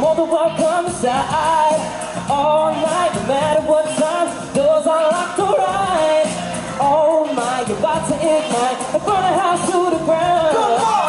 more the world comes aside. All night, no matter what time, doors are locked to right. Oh my, you're about to ignite and burn a house to the ground. Come on!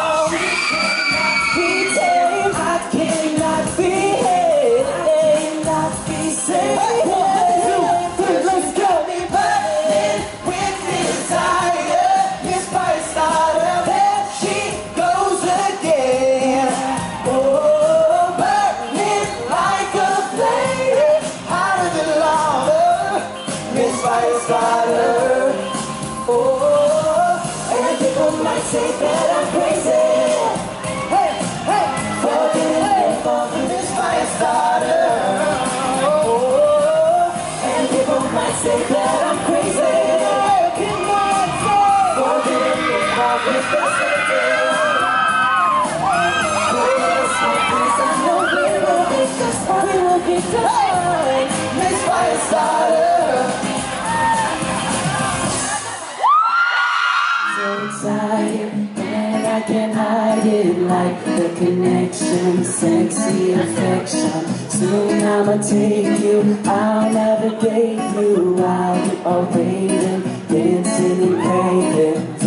I can't hide it like the connection, sexy affection. Soon I'ma take you, I'll navigate you while you are waiting, dancing and craving,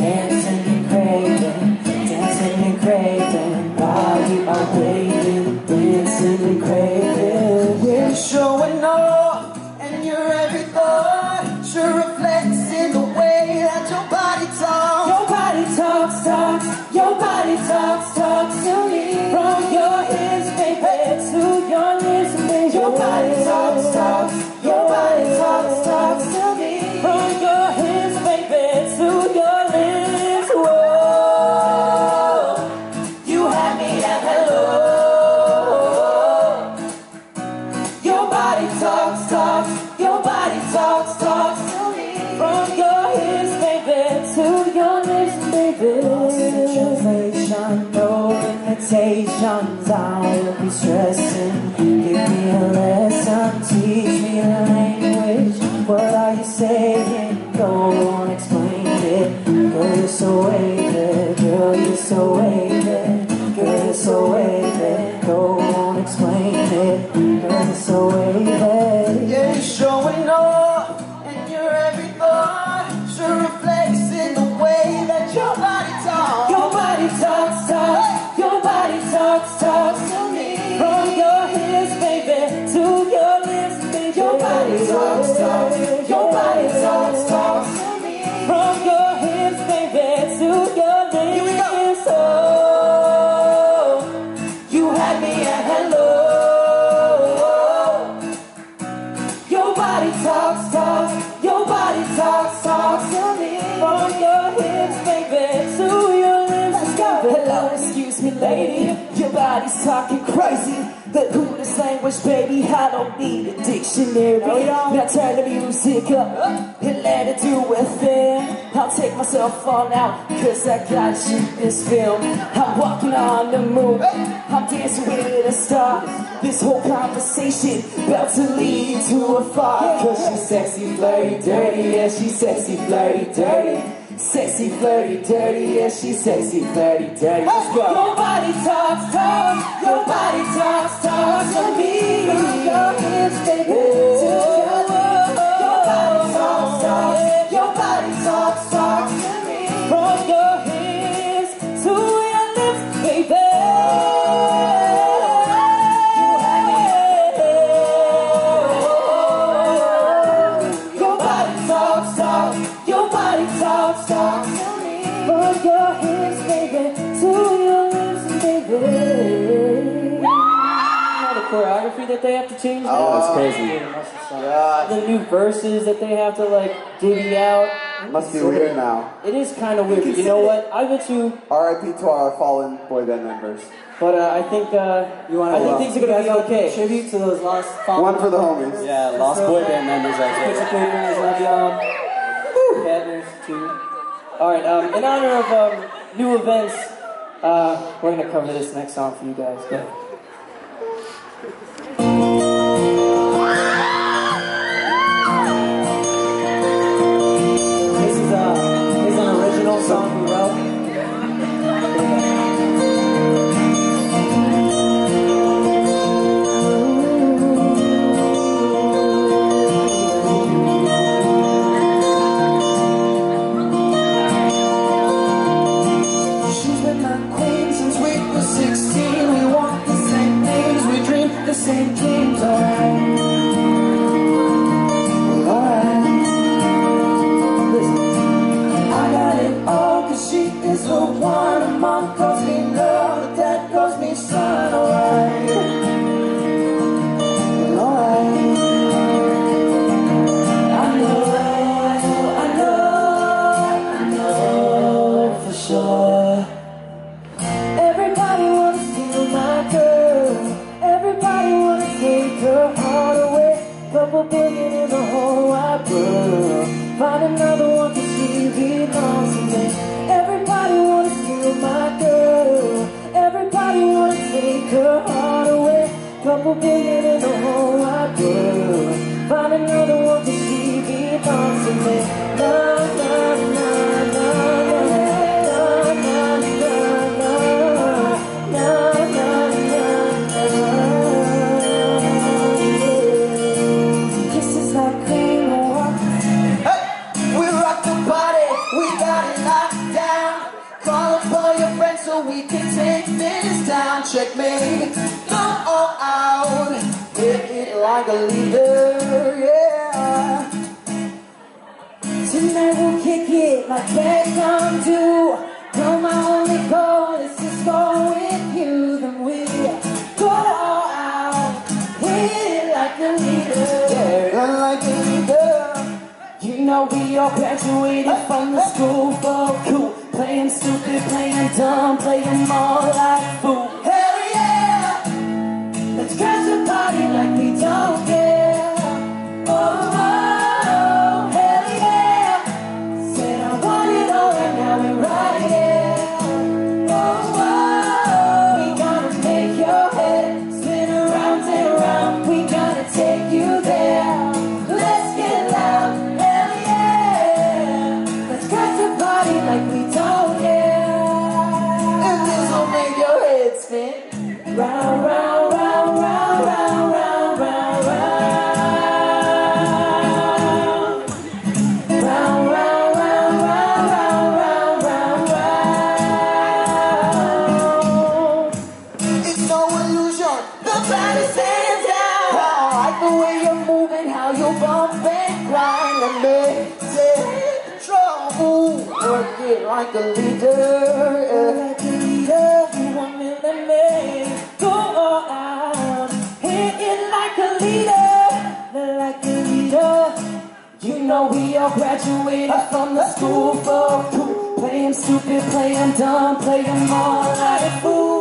I will be stressing. Me, lady. Your body's talking crazy. The coolest language, baby. I don't need a dictionary. Now turn the music up and let it do a thing. I'll take myself on out, cause I gotta shoot this film. I'm walking on the moon. I'm dancing with a star. This whole conversation about to lead to a far. Cause she's sexy, flirty, dirty. Yeah, she's sexy, flirty, dirty. Sexy, flirty, dirty. Yeah, she's sexy, flirty, dirty. Let's go. Your to change? now? Oh, that's crazy. The new verses that they have to like divvy out. Must be weird now. It is kind of weird, you know what? I bet you, R.I.P. to our fallen boy band members. but uh, I think uh, You want I think things are gonna be okay. Tribute to those lost One for the homies. Yeah, lost boy band members out there. Picture papers, love y'all. Headers too. All right. Um, in honor of um, new events, uh, we're gonna cover this next song for you guys. Go. One them. couple billion in the whole wide world. Find another one to see the thoughts of me. Love like a leader, yeah. Tonight we'll kick it like bedtime do. Though my only goal is to score with you, then we go all out, hit it like a leader, yeah, like a leader. You know we all graduated from the school for cool, playing stupid, playing dumb, playing more like fools. I'll right. like a leader. Like a leader, you want me to make go out. Hit it like a leader, like a leader. You know we all graduated from the school for playing stupid, playing dumb, playing more like a fool.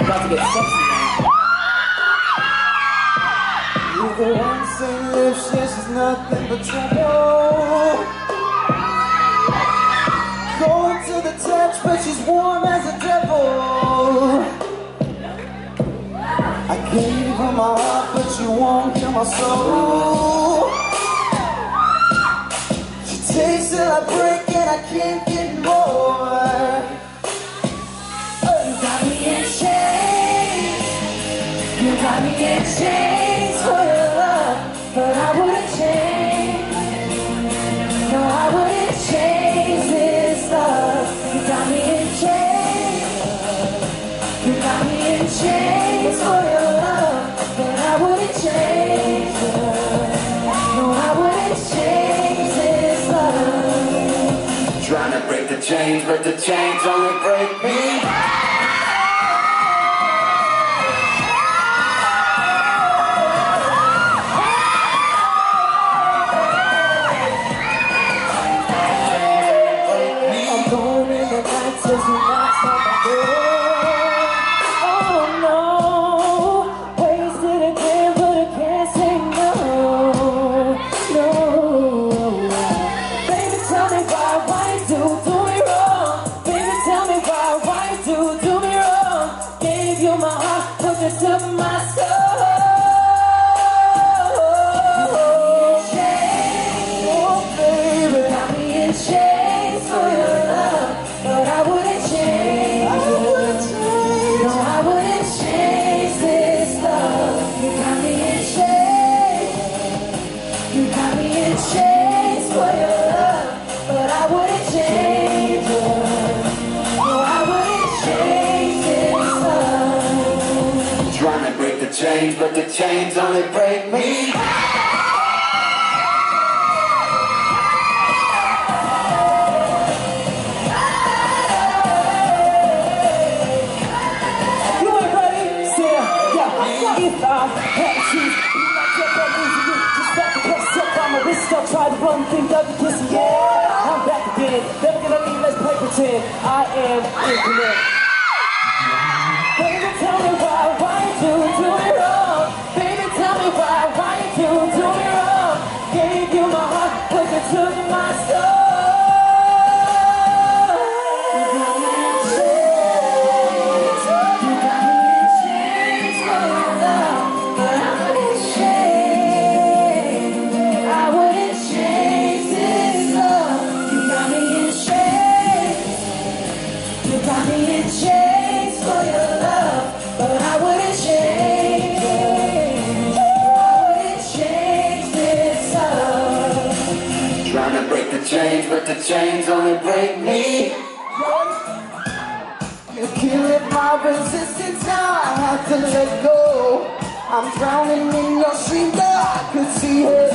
about to get sexy now. You're the one she's nothing but trouble. my soul. She takes till I break and I can't get more. Oh, you got me in chains. You got me in chains. change, but the change only break me. let go. I'm drowning in your stream, but I could see her